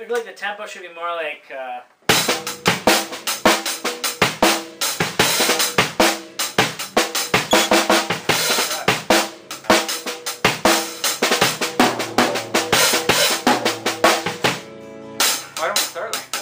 I feel like the tempo should be more like. Uh... Why don't we start like